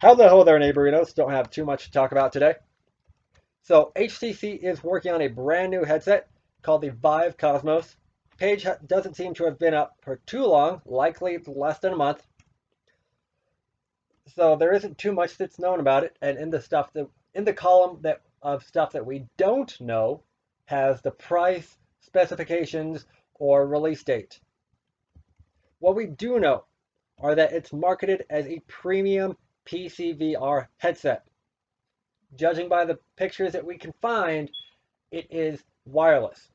How the hell there, neighborinos? Don't have too much to talk about today. So HTC is working on a brand new headset called the Vive Cosmos. Page doesn't seem to have been up for too long, likely less than a month. So there isn't too much that's known about it. And in the stuff that in the column that of stuff that we don't know has the price, specifications, or release date. What we do know are that it's marketed as a premium PCVR headset. Judging by the pictures that we can find, it is wireless.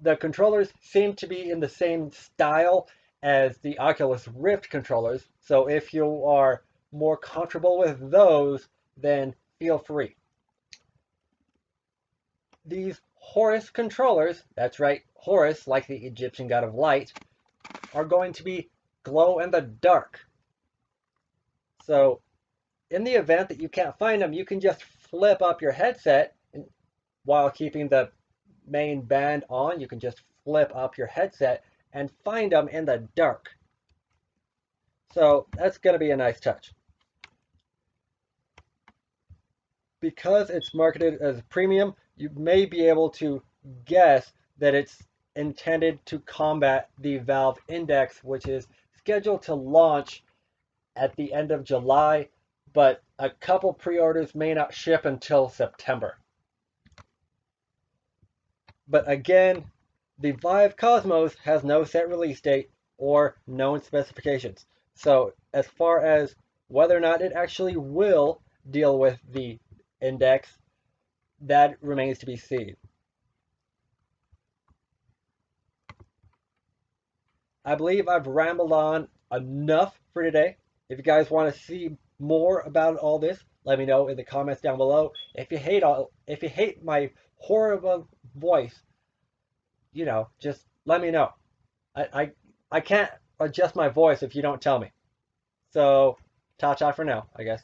The controllers seem to be in the same style as the Oculus Rift controllers, so if you are more comfortable with those, then feel free. These Horus controllers, that's right, Horus, like the Egyptian god of light, are going to be glow in the dark. So in the event that you can't find them, you can just flip up your headset while keeping the main band on. You can just flip up your headset and find them in the dark. So that's going to be a nice touch. Because it's marketed as premium, you may be able to guess that it's intended to combat the Valve Index, which is scheduled to launch at the end of July, but a couple pre-orders may not ship until September. But again, the Vive Cosmos has no set release date or known specifications. So as far as whether or not it actually will deal with the index, that remains to be seen. I believe I've rambled on enough for today. If you guys want to see more about all this, let me know in the comments down below. If you hate all, if you hate my horrible voice, you know, just let me know. I I, I can't adjust my voice if you don't tell me. So, ta-ta for now, I guess.